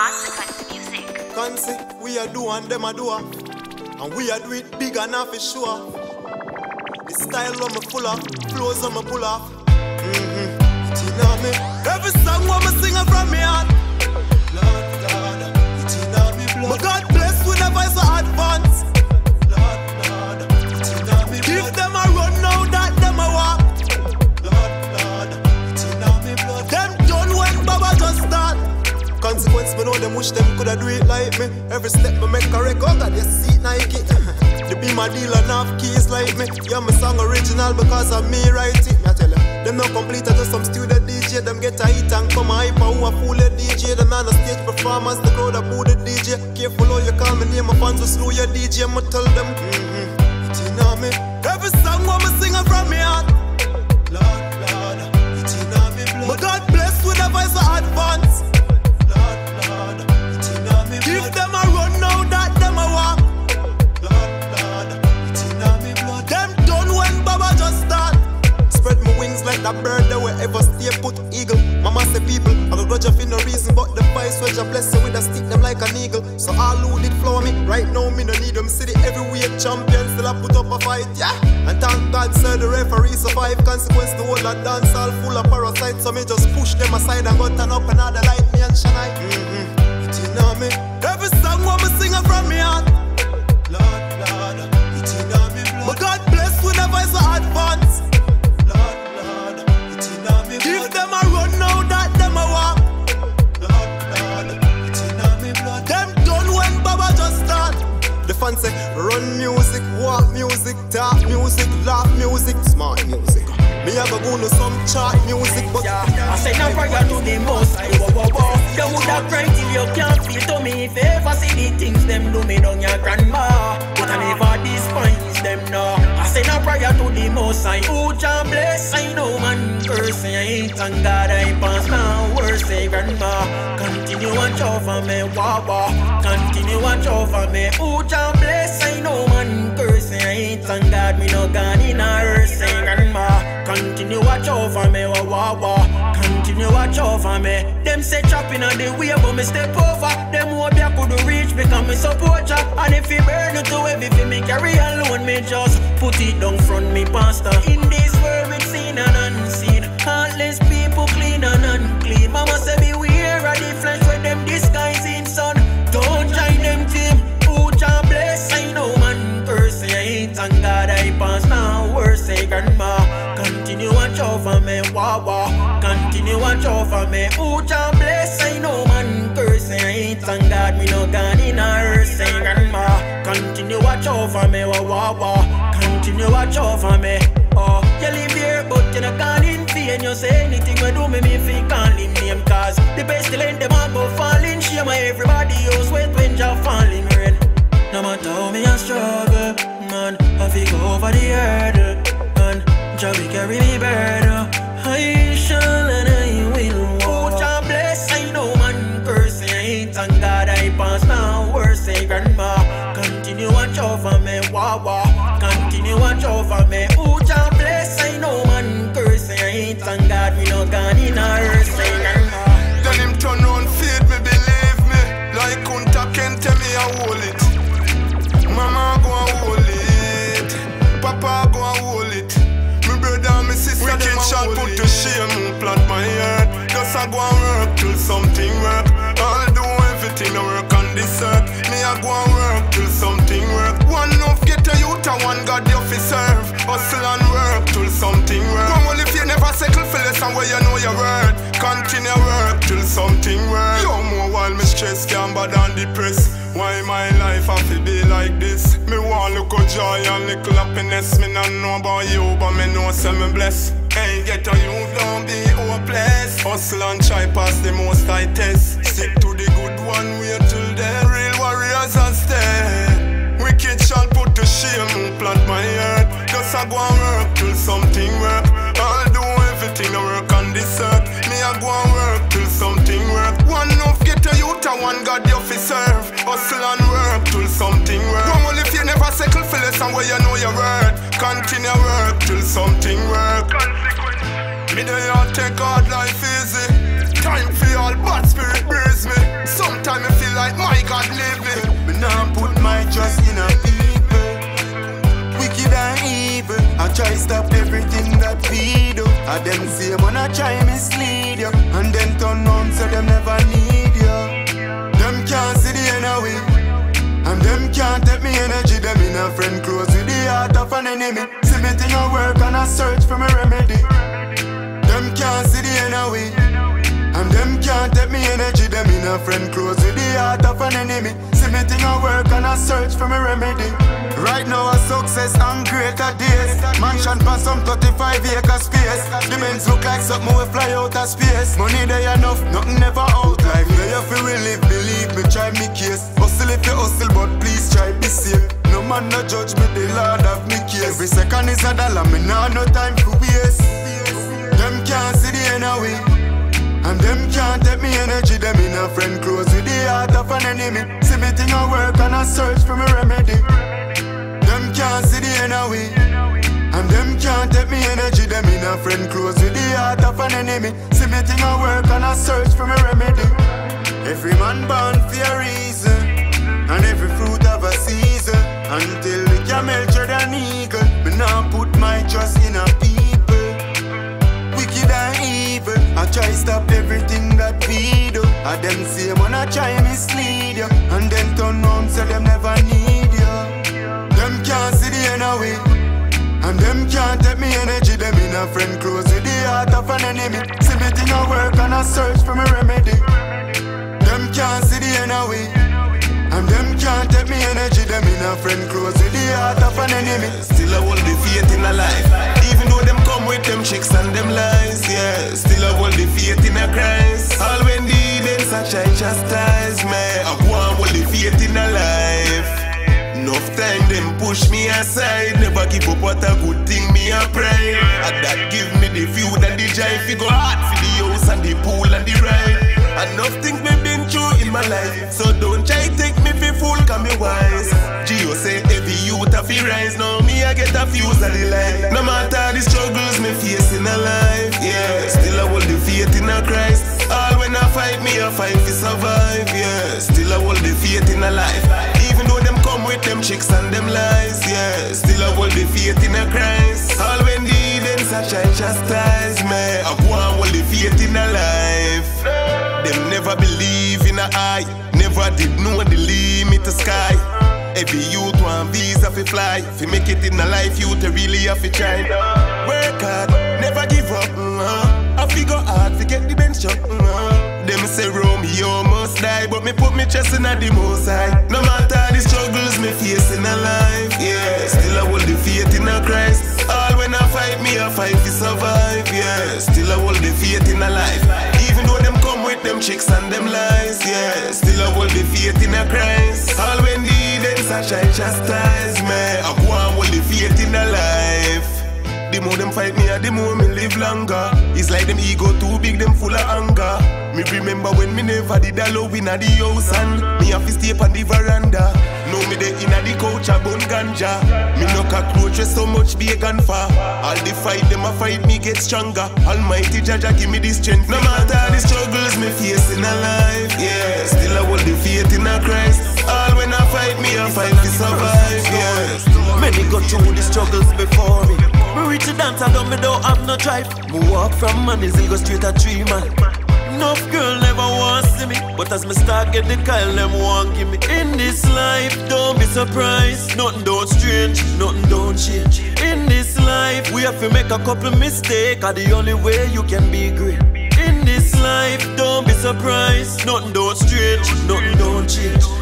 Konsequence Muzik. Consi, we are do and them a do. And we are do it big enough for sure. The style on me full of, flows on me pull off. Mm-hmm. It in me. Every song what me sing from me heart. Lord, Lord, it in me blood. But God bless with a voice so advance. Konsequence, me know them wish them coulda do it like me. Every step me make a record, God, you see Nike. the be my deal and have keys like me. Yeah, my song original because of me write it. Me I tell you, them not complete, I just some student DJ. Them get a hit and come a hype, who a fool a DJ. Them man a stage performance, the crowd a boo the DJ. Careful how you call me name, my fans will slew your DJ. Me tell them, mm-hmm, it in me. Every song what me sing from me heart. Lord, Lord, it in me blood. But God bless with a voice so advance. Whole of dance all full of parasites. So me just push them aside and go turn up another light me and shine. Mm-hmm. It on me. Every song what me sing from me heart. Lord, Lord, it in on me blood. But God bless with a voice so advance. Lord, Lord, it in on me blood. Give them a run now that them a walk. Lord, Lord, it on me blood. Them done when Baba just start. The fans say run music, walk music, talk music, laugh music, smart music. Me a go go some chart music, but Yeah, I say no prayer to the most high, whoa, whoa, whoa. You woulda cry till you can't feel. To me If ever see the things them do me down your grandma. But I never despise them, no. I say no prayer to the most high. Who Jah bless, I know man curse I ain't thank God I pass now Worse say grandma. Continue watch over me, wah wah. Continue watch over me. Who Jah bless, I know man curse I ain't thank God me no gone in a earth eh, Say grandma Continue watch over me, wah wah wah Continue watch over me. Them say chopping on the way, but me step over. Them hope ya could reach because me support ya. And if you burn it too heavy, fi me carry alone, me just put it down front me pastor. God no gone in a earth. Say grandma. Continue watch over me, wah wah wah. Continue watch over me. Oh, you live here, but you not gone in vain. You say anything we do me, me fi call him name. Cause the pestilence them a go fall in shame. Everybody else wait when Jah falling rain. No matter how me a struggle, man, I fi go over the hurdle, man. Jah carry me burden. A go and work till something work. One enough get a youth and one God you fi serve. Hustle and work till something work. Go well if you never settle for less and where you know your word. Continue work till something work. Yo more while me stress can bad and depressed. Why my life have to be like this? Me want look of joy and little happiness. Me not know about you, but me know say me blessed. Ain't get a you, don't be hopeless. Hustle and try pass the most I test. Stick to warriors and stay. Wicked shall put to shame, plant my heart. Just a go and work till something work. I'll do everything to work on this earth. Me I go and work till something work. One enough get a youth and one God you fi serve. Hustle and work till something work. Go well if you never settle for less and where you know your word. Continue work till something work. Konsequence. Me they all take hard life easy. Time for all bad spirit breeze me. Sometimes hard living. Me do. I them man I try mislead you, and then turn on so them never need you. Them can't see the it. And them can't take me energy, them in a friend close with the heart of an enemy. See me thing I work and I search for my remedy. Them can't see the it. And them can't take me energy, them in a friend close with the heart of an enemy. See me thing I work and I search for my remedy. Right now a success and greater days. Mansion for some 35 acre space. The men's look like something we fly out of space. Money they enough, nothing never out. Life they have we live, believe me, try me case. Hustle if you hustle, but please try be safe. No man no judge me, the Lord have me case. Every second is a dollar, me nah no time for waste. Them can't see the end it. And them can't take me energy, them in a friend close with the heart of an enemy. See me thing I work and I search for my remedy. Them can't see the end of it. And them can't take me energy, them in a friend close with the heart of an enemy. See me thing I work and I search for my remedy. Every man born for a reason, and every fruit have a season. Until the camel tread an eagle, me now put my trust in a people wicked and evil. I try stop everything that we do. I them say man I try mislead you, and then turn round say them never need you. Them can't see the end of. And them can't take me energy, them in a friend close with the heart of an enemy. See me thing I work and I search for my remedy. Them can't see the end of. And them can't take me energy, them in a friend close with the heart of an enemy. Still I hold the faith in a life. Even though them come with them tricks and them lies, yeah. Still I hold the faith in a Christ. All when are try chastise me, I and hold the faith in a life. Enough time them push me aside. Never give up what a good thing me a pride. And that give me the view and the drive. Fi go hard for the house and the pool and the ride. Enough things me been through in my life. So don't try take me fi fool, come me wise. Gio say every youth a fi rise. Now me I get a fuse of the light. No matter the struggles me face in a life. Yeah, still I hold the faith in a Christ. I fight me, I fight to survive. Yeah, still I hold the faith in a life. Even though them come with them tricks and them lies. Yeah, still I hold the faith in a Christ. All when the events are try chastise me, I go and hold the faith in a life. Them never believe in a eye, never did know the limit to sky. Every youth want visa fi fly, fi make it in a life youth really have to try. Work hard, never give up. Uh, I fi go hard fi get the bench up. Uh, them say Romeo must die, but me put me chest in the most high. No matter the struggles me face in a life, yeah, still I hold the faith in a Christ. All when I fight me, I fight to survive, yeah, still I hold the faith in a life. Even though them come with them tricks and them lies, yeah, still I hold the faith in a Christ. All when the events are try chastise me, I go and hold the faith in a life. The more them fight me, the more me live longer. It's like them ego too big, them full of anger. Me remember when me never did a love in the house and me have to stay on the veranda. Know me there in the couch a bun ganja. Me no cockroaches so much bacon for. All the fight them a fight me get stronger. Almighty Jaja give me the strength. No matter the struggles me face in a life, yeah. Still I hold the faith in a Christ. All when I fight me, I fight to survive, yeah. Many go through the struggles before me. Me reach the dance, I don't me don't have no drive. Me walk from Manizil, go straight a tree man. Enough girl never want see me, but as me start get the Kyle, them want give me. In this life, don't be surprised. Nothing don't strange, nothing don't change. In this life, we have to make a couple mistakes. Are the only way you can be great. In this life, don't be surprised. Nothing don't strange, nothing don't change.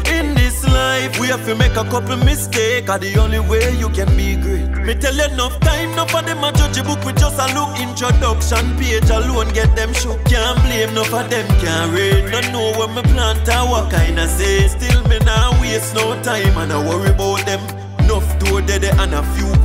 This life, we have to make a couple mistakes. Are the only way you can be great. Me tell you enough time, enough of them a judge a book with just a look introduction page alone. Get them shook, can't blame enough of them can't read. No know when me plant a what kinda say. Still me nah waste no time and I worry about them. Enough door dead and a few.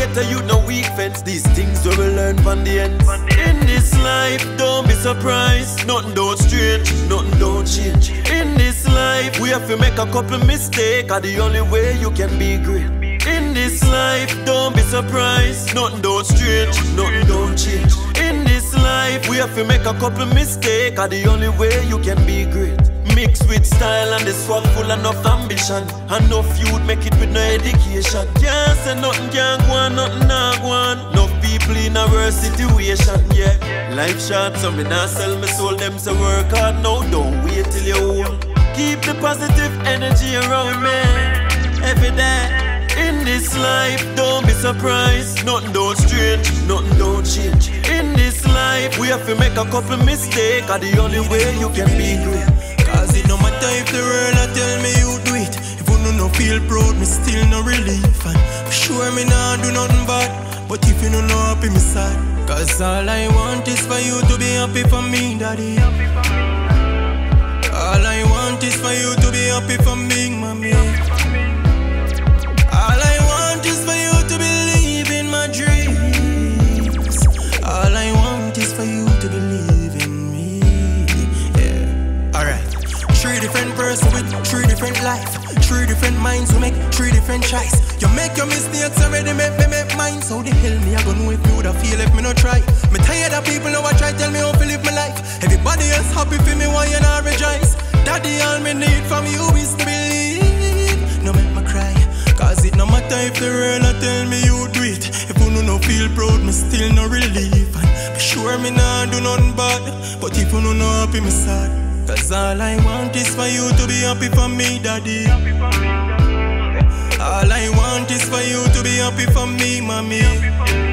Get a you no weak fence. These things we will learn from the end. In this life, don't be surprised. Nothing don't strange, nothing don't change. In this life, we have to make a couple mistakes. Are the only way you can be great. In this life, don't be surprised. Nothing don't strange, nothing don't change. In this life, we have to make a couple mistakes. Are the only way you can be great. Mix Mixed with style and the swag full enough ambition. and Enough youth make it with no education. Can't say nothing can't go on, nothing not go on. Enough people in a worse situation, yeah. Life short, so me not sell me soul. Them say work hard now, don't wait till you old. Keep the positive energy around me every day. In this life, don't be surprised. Nothing don't strange, nothing don't change. In this life, we have to make a couple mistakes. Are the only way you can be great. No if the world a tell me you do it. If you no, no feel proud, me still no relief. And sure me nah do nothing bad. But if you no know happy, me sad. Cause all I want is for you to be happy for me, daddy. All I want is for you to be happy for me, mommy. Different minds who make three different choice. You make your mistakes already, make me make mine. So the hell me I gonna know if you woulda feel if me no try. Me tired of people now I try tell me how to live my life. Everybody else happy for me, why you not rejoice? Daddy, all me need from you is to believe. No make me cry. Cause it no matter if the world a tell me you do it. If you no, no feel proud, me still no relief. And be sure me nah do nothing bad. But if you no, no happy, me sad. Cause all I want is for you to be happy for me, daddy. All I want is for you to be happy for me, mommy.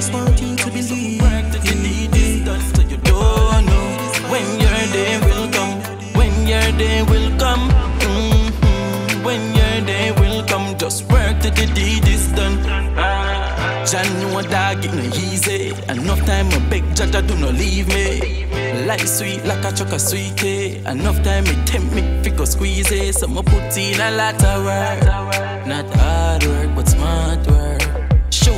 Just want you to believe. That you need is done so you don't know when your day will come. When your day will come. Mhm. When your day will come, just work till the deed is done. Ah. Jah know a dog it no easy. Enough time I beg Jah do not leave me. Life sweet like a chocolate sweetie. Enough time it tempt me fi go squeeze it. So I put in a lot of work. Not hard work but smart work.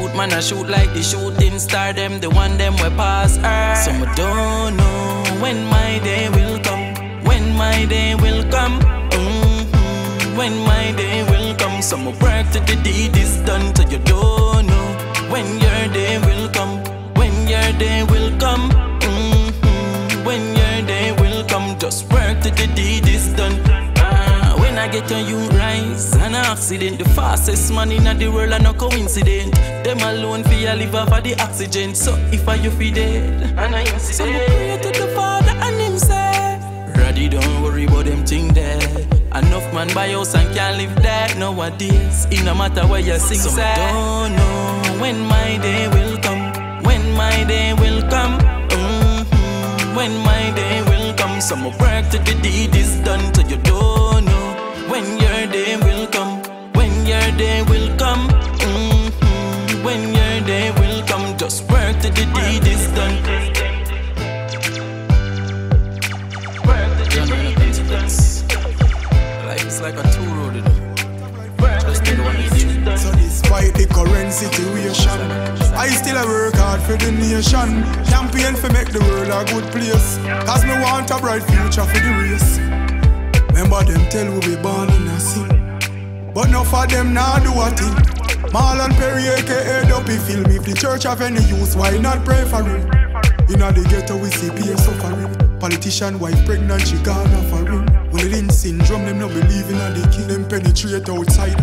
Shoot man, I shoot like the shooting star. Them the one them we pass earth. So I don't know when my day will come. When my day will come. Mhm. When my day will come. So I work till the deed is done. So you don't know when your day will come. When your day will come. Mhm. When your day will come. Just work till the deed is done. I get on you rise, an accident. The fastest man in the world, and no coincidence. Them alone for your liver for the oxygen. So if I you feel dead, and I. So I pray to the Father and Him say, Raddy, don't worry about them thing there. Enough man buy house and can't live there nowadays. It no matter where you sing, so I don't know when my day will come. When my day will come. Mhm. When my day will come, some work till the deed is done. So you don't know when your day will come. When your day will come. Mhm. When your day will come, just work till the deed is done. Work till the deed is done. Life is like a two-road, you know. Just take one each. So despite the current situation, I still a work hard for the nation. Campaign for make the world a good place. Cause me want a bright future for the race. Remember them tell we be born in a sin. But no for them now do a thing. Marlon Perry aka Duppy film. If the church have any use, why not pray for him? Inna the ghetto we see peer suffering. Politician wife pregnant, she gone off a ring. When syndrome, them no believe in the king, them penetrate outside.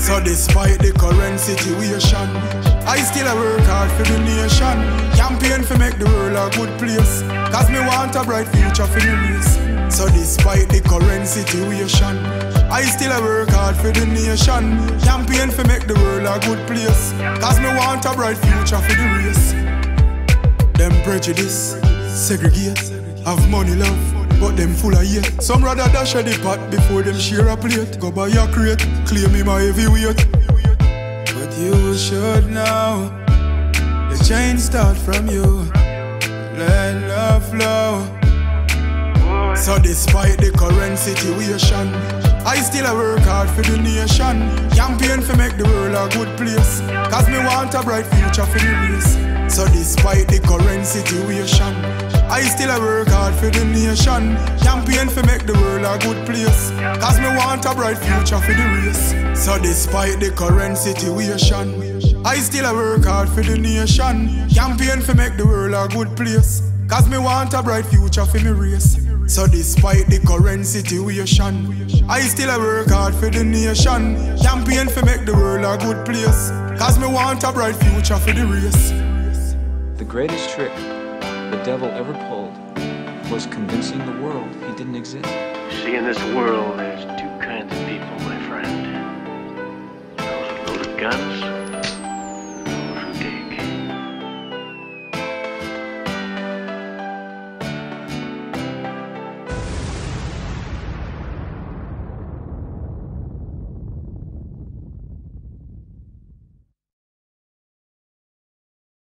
So despite the current situation, I still a work hard for the nation. Campaign for make the world a good place. Cause me want a bright future for the race. So despite the current situation, I still a work hard for the nation. Campaign for make the world a good place. Cause me want a bright future for the race. Them prejudice, segregate, have money love, but them full of hate. Some rather dash at the pot before them share a plate. Go buy a crate, claim him a heavyweight. But you should know, the change start from you. Let love flow. So despite the current situation, I still a work hard for the nation. Campaign for make the world a good place. Cause me want a bright future for the race. So despite the current situation, I still a work hard for the nation. Campaign for make the world a good place. Cause me want a bright future for the race. So despite the current situation, I still a work hard for the nation. Campaign for make the world a good place. Cause me want a bright future for me race. So despite the current situation, I still a work hard for the nation. Campaign for make the world a good place. Cause me want a bright future for the race. The greatest trick the devil ever pulled was convincing the world he didn't exist. See, in this world, there's two kinds of people, my friend. Those with loaded guns